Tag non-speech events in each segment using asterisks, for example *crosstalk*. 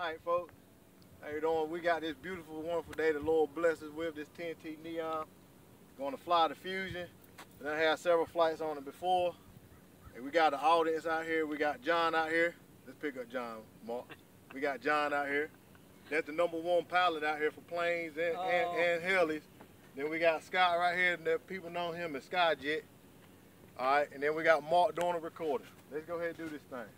All right, folks. How you doing? We got this beautiful, wonderful day the Lord bless us with, this TNT Neon. Going to fly the Fusion. And I had several flights on it before. And we got the audience out here. We got John out here. Let's pick up John, Mark. We got John out here. That's the number one pilot out here for planes and, Oh. and, and helis. Then we got Scott right here, and the people know him as Skyjet. All right, and then we got Mark doing the recording. Let's go ahead and do this thing.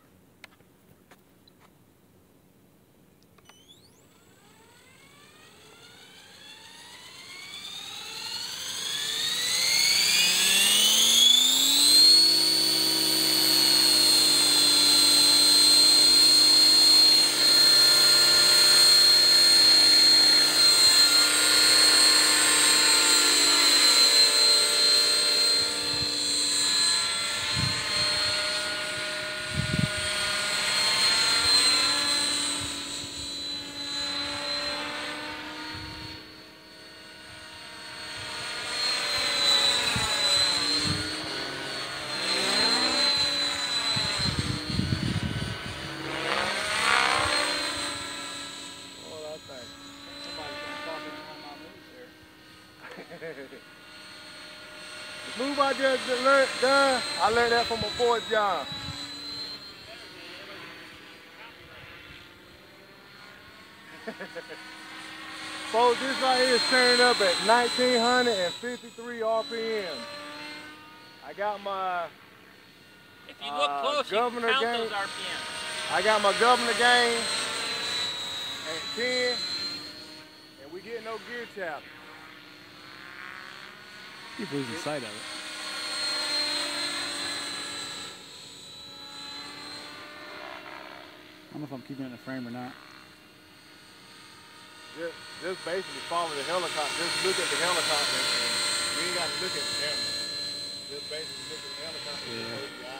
*laughs* The move I just learned done, I learned that from my boy John. *laughs* Folks, this right here is turning up at 1953 RPM. I got my If you look Uh, close, Governor can count Gaines- those RPMs. I got my governor gain at 10, and we get no gear tap. Keep losing sight of it. I don't know if I'm keeping it in the frame or not. Just, just basically follow the helicopter. Just look at the helicopter. You ain't got to look at the camera. Just basically look at the helicopter Yeah.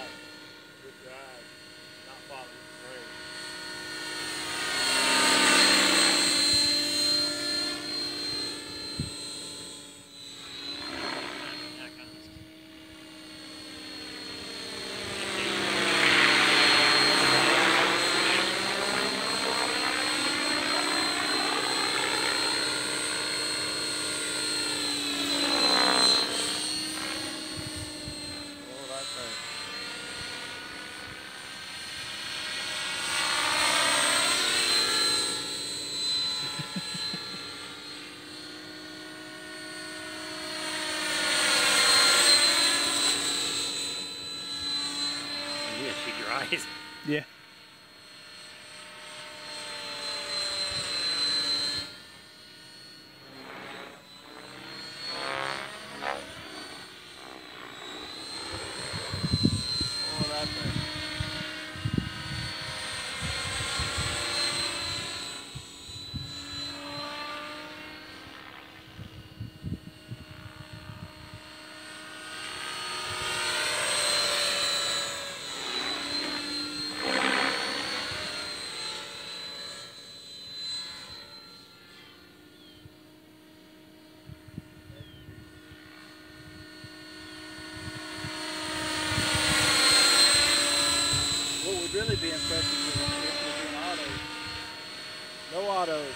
You your *laughs* eyes. Yeah. Oh, that thing. What would really be impressive is if it was in auto. No autos.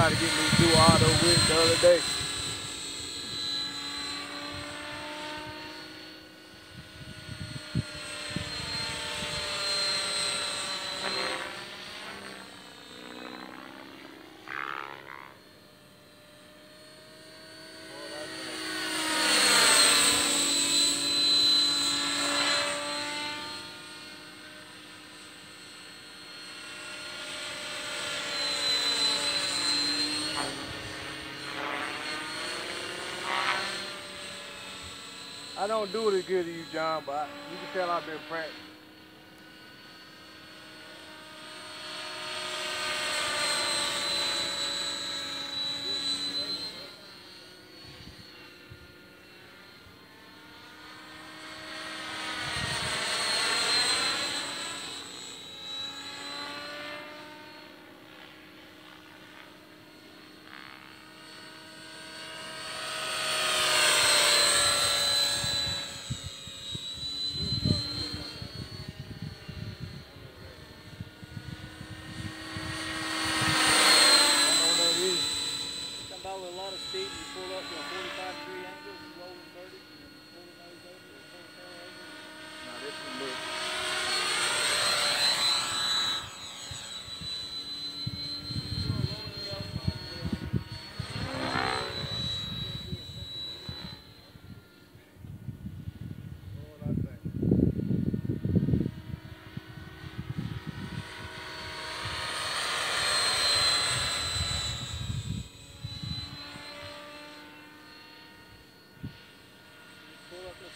Tried to get me to do auto with the other day. I don't do it as good as you, John, but I, you can tell I've been practicing.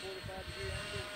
45 degree angle.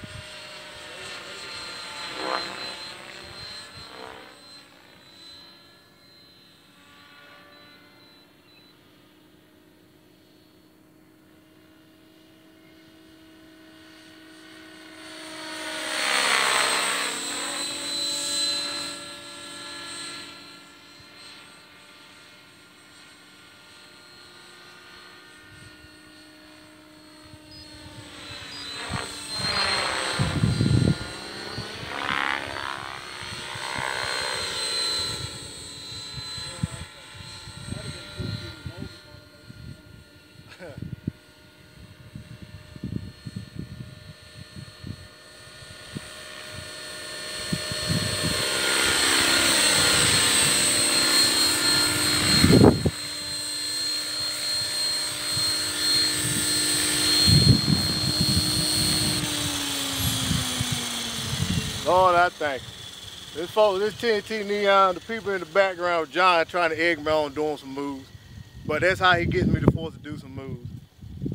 I thank you. This folks, this TNT Neon, the people in the background, John trying to egg me on doing some moves. But that's how he gets me to force to do some moves.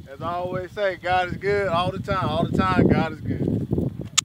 As I always say, God is good all the time. All the time, God is good.